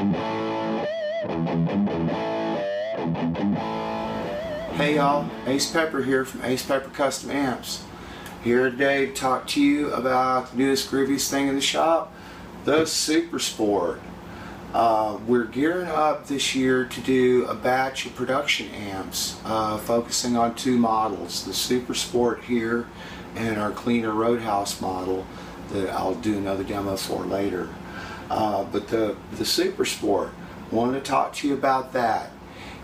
Hey y'all, Ace Pepper here from Ace Pepper Custom Amps. Here today to talk to you about the newest grooviest thing in the shop, the Super Sport. Uh, we're gearing up this year to do a batch of production amps uh, focusing on two models, the Super Sport here and our cleaner Roadhouse model that I'll do another demo for later. Uh, but the, the Super Sport, wanted to talk to you about that.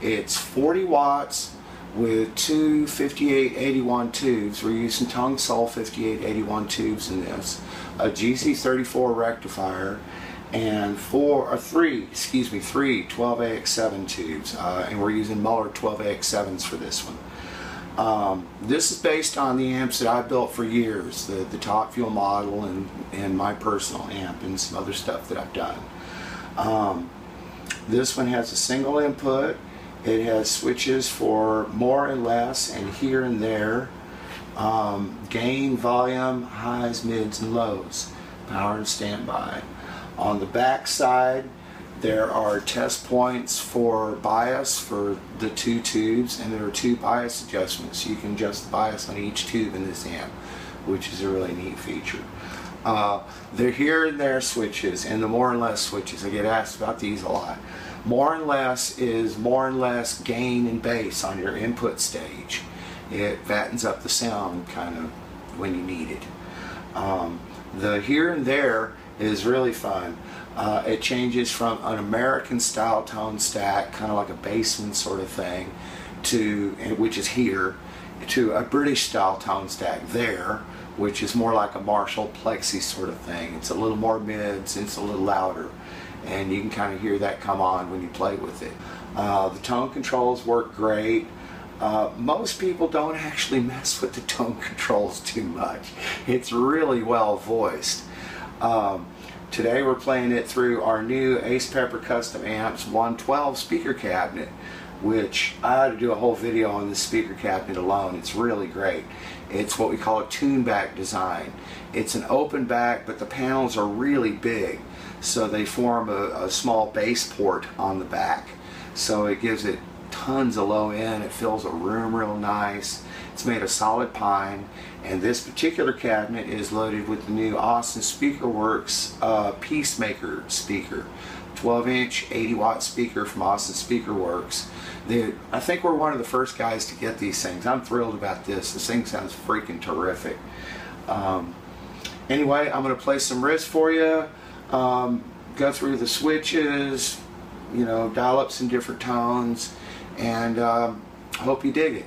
It's 40 watts with two 5881 tubes. We're using Tung-Sol 5881 tubes in this, a GZ34 rectifier, and four or three, excuse me, three 12AX7 tubes, uh, and we're using Mullard 12AX7s for this one. Um, this is based on the amps that I've built for years, the, the Top Fuel model and, and my personal amp and some other stuff that I've done. Um, this one has a single input. It has switches for more and less and here and there. Um, gain, volume, highs, mids, and lows. Power and standby. On the back side, there are test points for bias for the two tubes, and there are two bias adjustments. You can adjust the bias on each tube in this amp, which is a really neat feature. Uh, they're here and there switches, and the more and less switches. I get asked about these a lot. More and less is more and less gain and bass on your input stage. It fattens up the sound kind of when you need it. Um, the here and there is really fun. Uh, it changes from an American style tone stack, kind of like a Bassman sort of thing, to which is here, to a British style tone stack there, which is more like a Marshall Plexi sort of thing. It's a little more mids, it's a little louder, and you can kind of hear that come on when you play with it. Uh, the tone controls work great. Uh, most people don't actually mess with the tone controls too much. It's really well voiced. Um, today we're playing it through our new Ace Pepper Custom Amps 112 speaker cabinet which I ought to do a whole video on this speaker cabinet alone. It's really great. It's what we call a tune back design. It's an open back but the panels are really big so they form a, a small bass port on the back. So it gives it tons of low end. It fills a room real nice. It's made of solid pine and this particular cabinet is loaded with the new Austin Speakerworks uh, Peacemaker speaker. 12 inch 80 watt speaker from Austin Speakerworks. They, I think we're one of the first guys to get these things. I'm thrilled about this. This thing sounds freaking terrific. Um, anyway, I'm going to play some riffs for you, um, go through the switches, you know, dial up some different tones, and um, hope you dig it.